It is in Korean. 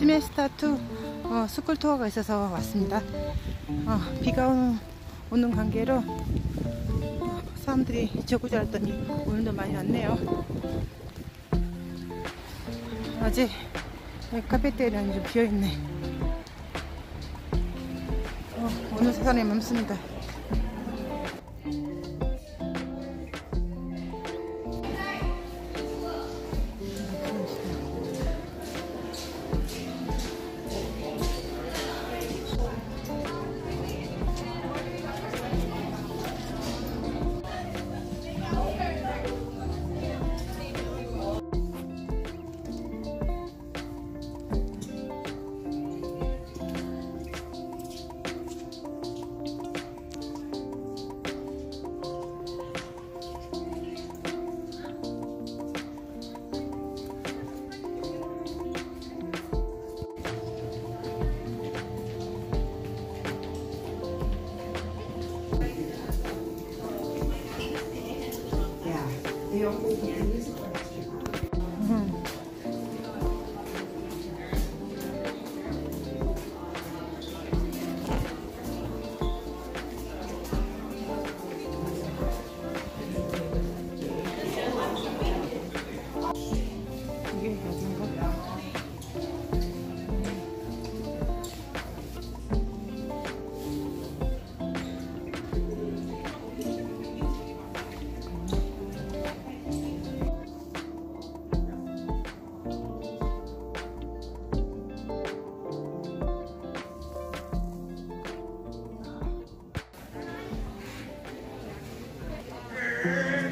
semester 2 어, school tour가 있어서 왔습니다. 어, 비가 오는, 관계로 어, 사람들이 적을 줄 알았더니 오늘도 많이 왔네요. 아직 카페테리아는 좀 비어있네. 어, 오늘 사람이 많습니다. Dios. Amen.